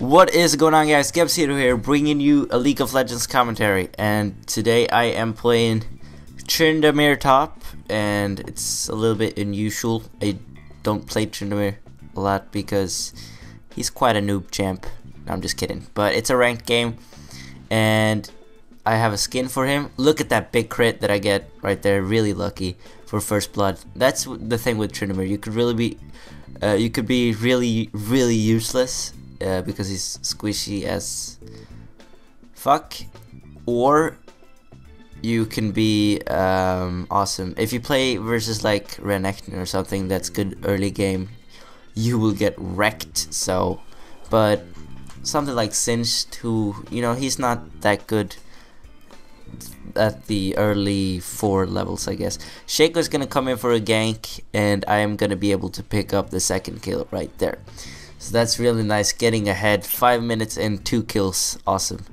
What is going on guys, Gabzito here, bringing you a League of Legends commentary, and today I am playing Tryndamere top, and it's a little bit unusual, I don't play Tryndamere a lot because he's quite a noob champ, no, I'm just kidding, but it's a ranked game, and I have a skin for him, look at that big crit that I get right there, really lucky for first blood, that's the thing with Tryndamere, you could really be, uh, you could be really, really useless uh, because he's squishy as fuck, or you can be um, awesome. If you play versus like Renekton or something that's good early game, you will get wrecked. So, but something like Singed, who you know he's not that good at the early four levels, I guess. Shaco's gonna come in for a gank, and I am gonna be able to pick up the second kill right there. So that's really nice, getting ahead. 5 minutes and 2 kills, awesome.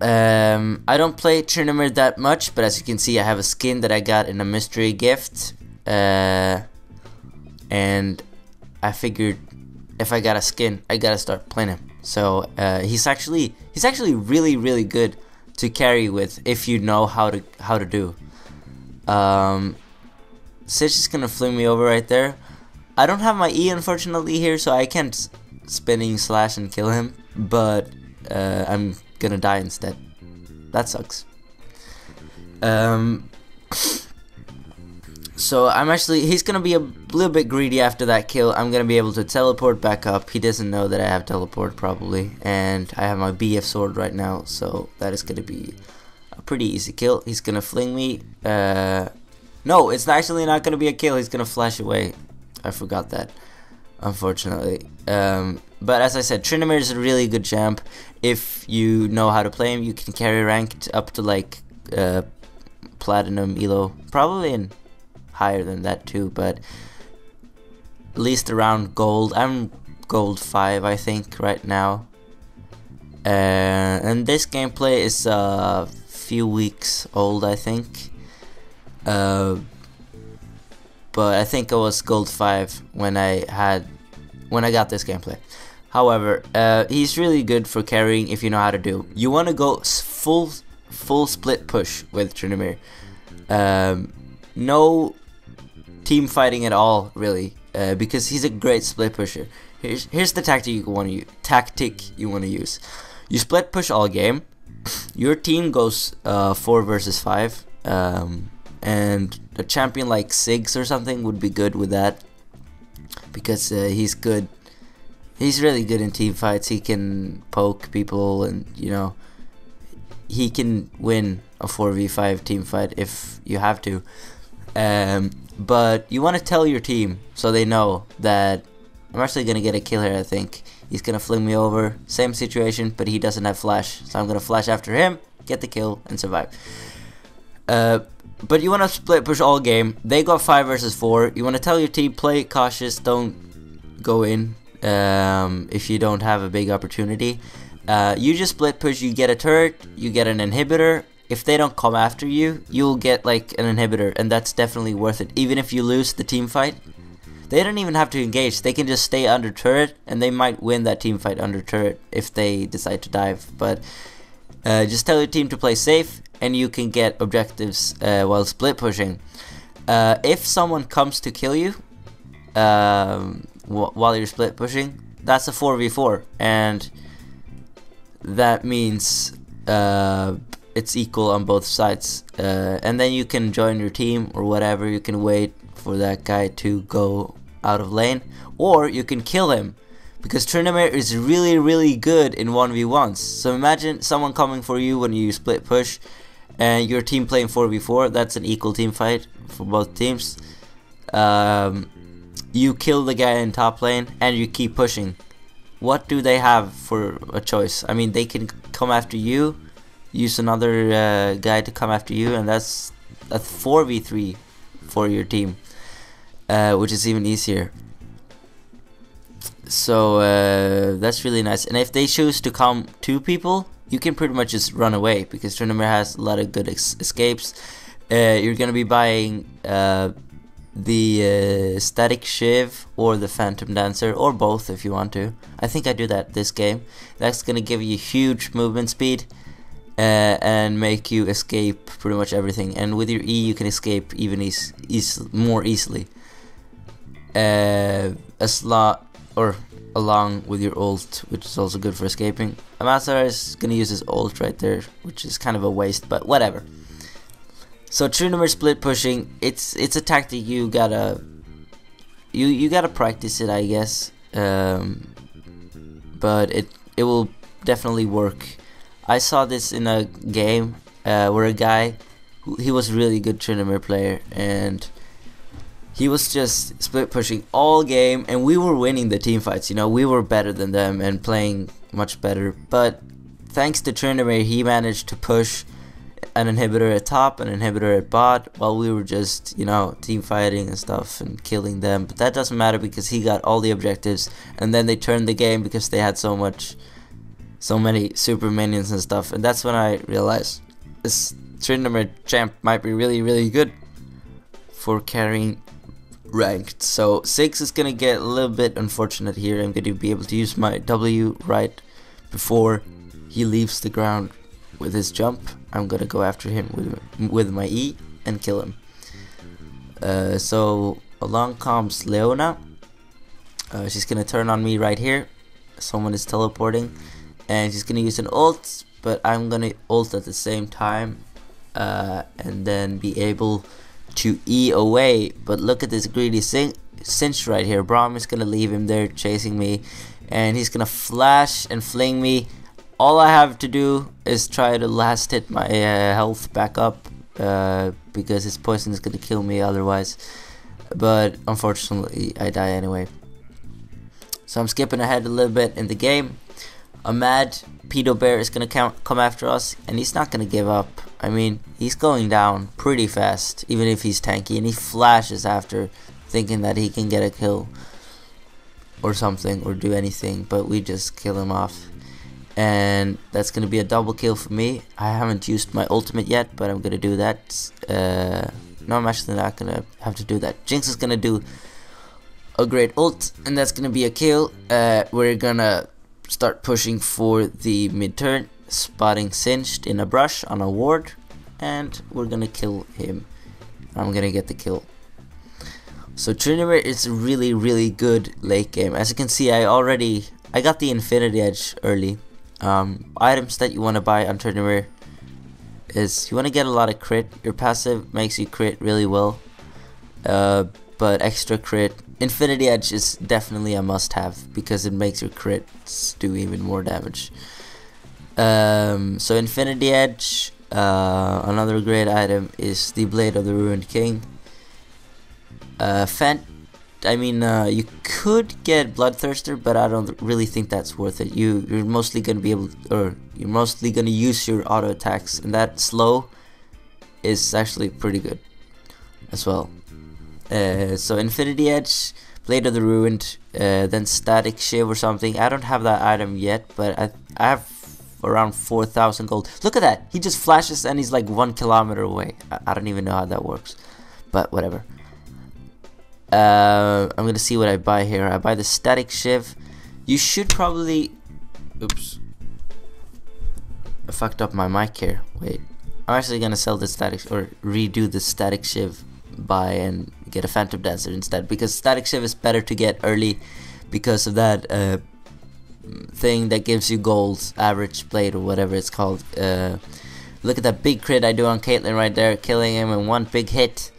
Um, I don't play Tryndamere that much, but as you can see I have a skin that I got in a mystery gift. Uh, and I figured if I got a skin, I gotta start playing him. So uh, he's actually he's actually really really good to carry with if you know how to how to do. Um, Singed is gonna fling me over right there. I don't have my E unfortunately here, so I can't spinning slash and kill him, but uh, I'm gonna die instead. That sucks. Um, so I'm actually, he's gonna be a little bit greedy after that kill. I'm gonna be able to teleport back up. He doesn't know that I have teleport probably, and I have my BF sword right now, so that is gonna be a pretty easy kill. He's gonna fling me. Uh, no, it's actually not gonna be a kill. He's gonna flash away. I forgot that, unfortunately. Um, but as I said, Tryndamere is a really good champ. If you know how to play him, you can carry ranked up to like uh, platinum elo, probably in higher than that too, but at least around gold. I'm gold five, I think, right now. Uh, and this gameplay is a few weeks old, I think. Uh, but I think I was gold 5 when I had when I got this gameplay. However, uh, he's really good for carrying if you know how to do. You want to go full full split push with Tryndamere. Um, no team fighting at all, really, uh, because he's a great split pusher. Here's here's the tactic you want to use. Tactic you want to use. You split push all game. Your team goes uh, four versus five. Um, and a champion like Ziggs or something would be good with that because uh, he's good. He's really good in team fights. He can poke people, and you know, he can win a 4v5 team fight if you have to. Um, but you want to tell your team so they know that I'm actually gonna get a kill here. I think he's gonna fling me over. Same situation, but he doesn't have flash, so I'm gonna flash after him, get the kill, and survive. Uh, but you want to split push all game. They got 5 versus 4. You want to tell your team, play cautious, don't go in um, if you don't have a big opportunity. Uh, you just split push, you get a turret, you get an inhibitor. If they don't come after you, you'll get like an inhibitor, and that's definitely worth it. Even if you lose the team fight, they don't even have to engage. They can just stay under turret, and they might win that team fight under turret if they decide to dive. But uh, just tell your team to play safe and you can get objectives uh, while split pushing. Uh, if someone comes to kill you um, while you're split pushing, that's a 4v4, and that means uh, it's equal on both sides. Uh, and then you can join your team or whatever, you can wait for that guy to go out of lane, or you can kill him because Tryndamere is really really good in 1v1s. So imagine someone coming for you when you split push and your team playing 4v4, that's an equal team fight for both teams. Um, you kill the guy in top lane and you keep pushing. What do they have for a choice? I mean, they can come after you, use another uh, guy to come after you, and that's a 4v3 for your team, uh, which is even easier. So uh, that's really nice. And if they choose to come two people, you can pretty much just run away because Tryndamere has a lot of good escapes. Uh, you're gonna be buying uh, the uh, Static Shiv or the Phantom Dancer, or both if you want to. I think I do that this game. That's gonna give you huge movement speed uh, and make you escape pretty much everything. And with your E, you can escape even eas eas more easily. Uh, a slot or along with your ult, which is also good for escaping. Amasar is gonna use his ult right there, which is kind of a waste, but whatever. So Tryndamere split pushing, it's it's a tactic you gotta you you gotta practice it, I guess. Um, but it it will definitely work. I saw this in a game uh, where a guy he was really good Tryndamere player and he was just split pushing all game and we were winning the team fights you know we were better than them and playing much better but thanks to Tryndamere he managed to push an inhibitor at top, an inhibitor at bot, while we were just, you know, team fighting and stuff and killing them. But that doesn't matter because he got all the objectives, and then they turned the game because they had so much, so many super minions and stuff. And that's when I realized this Tryndamere champ might be really, really good for carrying ranked. So Ziggs is going to get a little bit unfortunate here. I'm going to be able to use my W right before he leaves the ground with his jump. I'm gonna go after him with with my E and kill him. Uh, so along comes Leona. Uh, she's gonna turn on me right here. Someone is teleporting, and she's gonna use an ult, but I'm gonna ult at the same time, uh, and then be able to E away. But look at this greedy Singed right here. Braum is gonna leave him there chasing me, and he's gonna flash and fling me all I have to do is try to last hit my uh, health back up uh, because his poison is gonna kill me otherwise. But unfortunately, I die anyway. So I'm skipping ahead a little bit in the game. A mad pedo bear is gonna come after us, and he's not gonna give up. I mean, he's going down pretty fast, even if he's tanky, and he flashes after, thinking that he can get a kill or something or do anything, but we just kill him off. And that's gonna be a double kill for me. I haven't used my ultimate yet but I'm gonna do that. Uh, no I'm actually not gonna have to do that. Jinx is gonna do a great ult and that's gonna be a kill. Uh, we're gonna start pushing for the mid turn spotting Singed in a brush on a ward and we're gonna kill him. I'm gonna get the kill. So Tryndamere is really really good late game. As you can see I already I got the Infinity Edge early. Um, items that you want to buy on Tryndamere is you want to get a lot of crit. Your passive makes you crit really well, uh, but extra crit. Infinity Edge is definitely a must-have because it makes your crits do even more damage. Um, so Infinity Edge, uh, another great item is the Blade of the Ruined King. Uh, Fant I mean, uh, you could get Bloodthirster, but I don't really think that's worth it. You you're mostly gonna be able, or you're mostly gonna use your auto attacks, and that slow is actually pretty good as well. Uh, so Infinity Edge, Blade of the Ruined, uh, then Static Shiv or something. I don't have that item yet, but I I have around 4,000 gold. Look at that! He just flashes and he's like one kilometer away. I, I don't even know how that works, but whatever. Uh, I'm gonna see what I buy here. I buy the static shiv. You should probably. Oops. I fucked up my mic here. Wait. I'm actually gonna sell the static or redo the static shiv buy and get a phantom dancer instead because static shiv is better to get early because of that uh, thing that gives you gold Avarice Blade or whatever it's called. Uh, look at that big crit I do on Caitlyn right there, killing him in one big hit.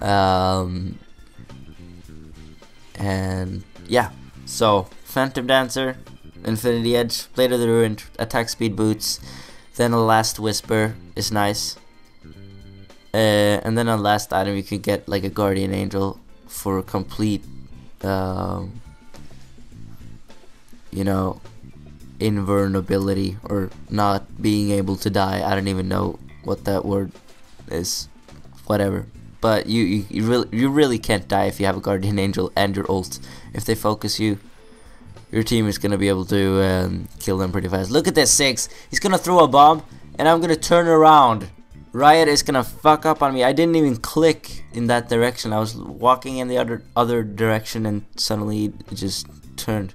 Um, and yeah, so Phantom Dancer, Infinity Edge, Blade of the Ruined, attack speed boots, then a last Whisper is nice. Uh, and then a last item you can get like a Guardian Angel for complete, um, you know, invulnerability or not being able to die. I don't even know what that word is. Whatever. But you, you, you really you really can't die if you have a guardian angel and your ult. If they focus you, your team is gonna be able to um, kill them pretty fast. Look at this Ziggs. He's gonna throw a bomb, and I'm gonna turn around Riot is gonna fuck up on me. I didn't even click in that direction. I was walking in the other other direction and suddenly it just turned.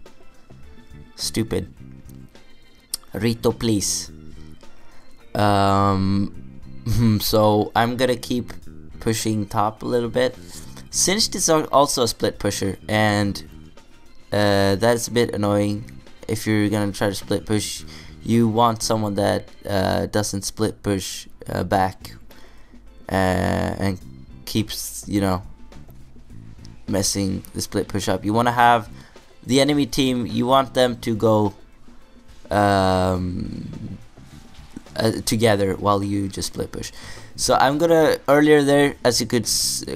Stupid. Rito, please. Um, so I'm gonna keep pushing top a little bit. Singed is also a split pusher, and uh, that's a bit annoying. If you're gonna try to split push, you want someone that uh, doesn't split push uh, back uh, and keeps, you know, messing the split push up. You want to have the enemy team. You want them to go um, uh, together while you just split push. So I'm gonna earlier there, as you could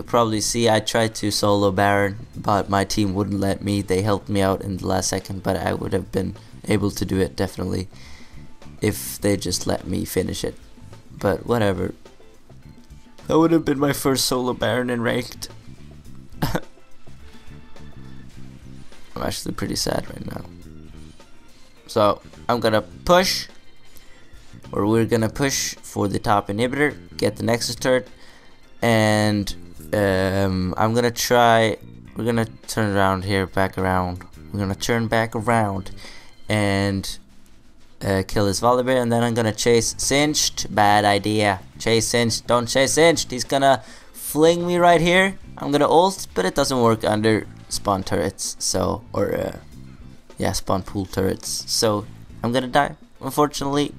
probably see, I tried to solo Baron, but my team wouldn't let me. They helped me out in the last second, but I would have been able to do it definitely if they just let me finish it. But whatever. That would have been my first solo Baron in ranked. I'm actually pretty sad right now. So I'm gonna push, or we're gonna push for the top inhibitor, get the Nexus turret, and um, I'm gonna try. We're gonna turn around here, back around. We're gonna turn back around, and uh, kill this Volibear, and then I'm gonna chase Singed. Bad idea. Chase Singed. Don't chase Singed. He's gonna fling me right here. I'm gonna ult, but it doesn't work under spawn turrets. So, or uh, yeah, spawn pool turrets. So I'm gonna die, unfortunately.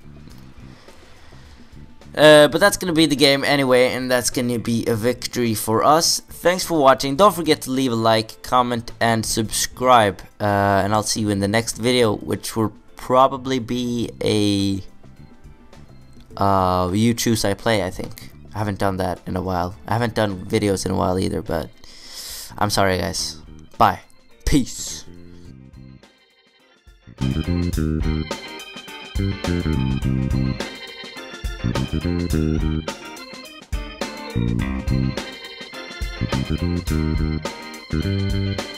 Uh, but that's gonna be the game anyway, and that's gonna be a victory for us. Thanks for watching. Don't forget to leave a like, comment, and subscribe. Uh, and I'll see you in the next video, which will probably be a uh, you choose I play I think. I haven't done that in a while. I haven't done videos in a while either but I'm sorry guys. Bye. Peace